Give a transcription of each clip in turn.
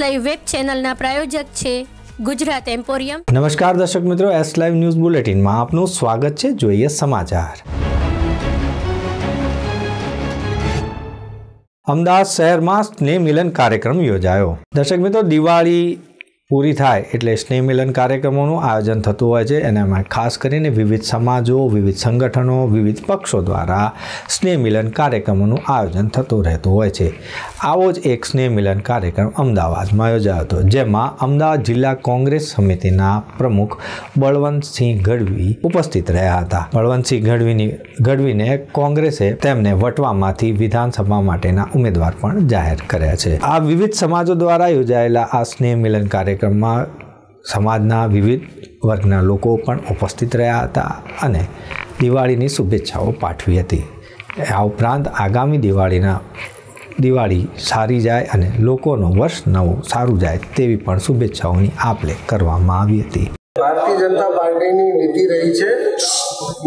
Live web ચેનલના પ્રાયોજક છે Gujarat emporium. નમસ્કાર દર્શક મિત્રો એસ લાઈવ ન્યૂઝ બુલેટિનમાં આપનું સ્વાગત છે. જોઈએ સમાચાર. અમદાવાદ શહેરમાં સ્નેહ મિલન કાર્યક્રમ યોજાયો. દર્શક મિત્રો, દિવાળી પૂરી થાય એટલે સ્નેહ મિલન કાર્યક્રમોનું આયોજન થતું હોય છે એનામાં ખાસ કરીને વિવિધ સમાજો, વિવિધ સંગઠનો, વિવિધ પક્ષો દ્વારા સ્નેહ મિલન કાર્યક્રમોનું આયોજન થતું રહેતું હોય છે. આવો જ એક સ્નેહ મિલન કાર્યક્રમ અમદાવાદમાં યોજાયો હતો, જેમાં અમદાવાદ જિલ્લા કોંગ્રેસ સમિતિના પ્રમુખ બળવંતસિંહ ગઢવી ઉપસ્થિત રહ્યા હતા. બળવંતસિંહ ગઢવીની, ગઢવીને કોંગ્રેસે તેમને વટવામાંથી વિધાનસભા માટેના ઉમેદવાર પણ જાહેર કર્યા છે. આ વિવિધ સમાજો દ્વારા યોજાયેલા આ સ્નેહ મિલન કાર્યક્રમ કાર્યક્રમમાં સમાજના વિવિધ વર્ગના લોકો પણ ઉપસ્થિત રહ્યા હતા અને દિવાળીની શુભેચ્છાઓ પાઠવી હતી. આ ઉપરાંત આગામી દિવાળીના દિવાળી સારી જાય અને લોકોનો વર્ષ નવું સારું જાય તેવી પણ શુભેચ્છાઓની આપ લે કરવામાં આવી હતી. ભારતીય જનતા પાર્ટીની નીતિ રહી છે.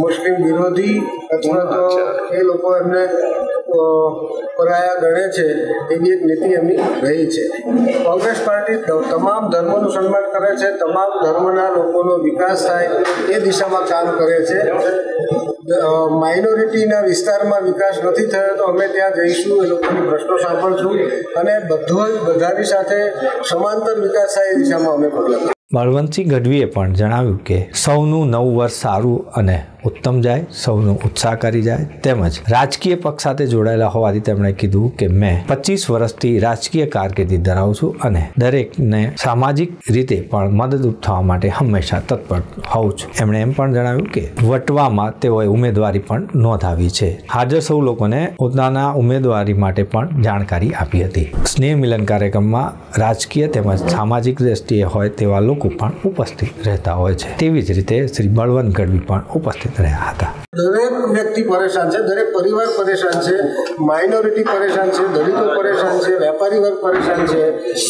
મુસ્લિમ વિરોધી અથવા તો એ લોકો એમને પરાયા ગણે છે એવી એક નીતિ એમની રહી છે. કોંગ્રેસ પાર્ટી તમામ ધર્મનું સન્માન કરે છે, તમામ ધર્મના લોકોનો વિકાસ થાય, એ દિશામાં કામ કરે છે. માઇનોરિટીના વિસ્તારમાં વિકાસ નથી થયો તો અમે ત્યાં જઈશું, એ લોકોની પ્રશ્નો સાંભળશું અને બધો બધાની સાથે સમાંતર વિકાસ થાય એ દિશામાં અમે પગલાં બળવંતસિંહ ગઢવીએ પણ જણાવ્યું કે સૌનું નવું વર્ષ સારું અને ઉત્તમ જાય, સૌનું ઉત્સાહ કરી જાય તેમજ રાજકીય પક્ષ સાથે જોડાયેલા હોવાથી તેમણે કીધું કે મેં પચીસ વર્ષથી રાજકીય કારકિર્દી ધરાવું છું અને દરેકને સામાજિક રીતે પણ મદદરૂપ થવા માટે હંમેશા તત્પર હોઉં છું. એમણે એમ પણ જણાવ્યું કે વટવામાં તેઓએ ઉમેદવારી પણ નોંધાવી છે. હાજર સૌ લોકોને પોતાના ઉમેદવારી માટે પણ જાણકારી આપી હતી. સ્નેહ મિલન કાર્યક્રમમાં રાજકીય તેમજ સામાજિક દ્રષ્ટિએ હોય તેવા લોકો પણ ઉપસ્થિત રહેતા હોય છે. તેવી જ રીતે શ્રી બળવંત ગઢવી પણ ઉપસ્થિત રહ્યા હતા. દરેક વ્યક્તિ પરેશાન છે, દરેક પરિવાર પરેશાન છે માઇનોરિટી પરેશાન છે, દલિતો પરેશાન છે, વેપારી વર્ગ પરેશાન છે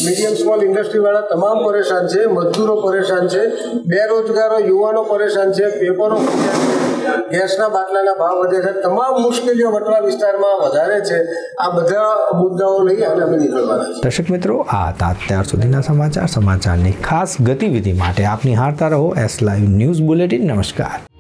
મીડિયમ સ્મોલ ઇન્ડસ્ટ્રીવાળા તમામ પરેશાન છે, મજદૂરો પરેશાન છે, બેરોજગારો, યુવાનો પરેશાન છે, પેપરો ગેસના બાટલાના ભાવ વધે છે. તમામ મુશ્કેલીઓ વટવા વિસ્તારમાં વધારે છે. આ બધા મુદ્દાઓ લઈ અને અમે નીકળવાના દર્શક મિત્રો, આ હતા અત્યાર સુધીના સમાચાર. સમાચારની ખાસ ગતિવિધિ માટે આપની હારતા રહો. એસ લાઈવ ન્યૂઝ બુલેટિન નમસ્કાર.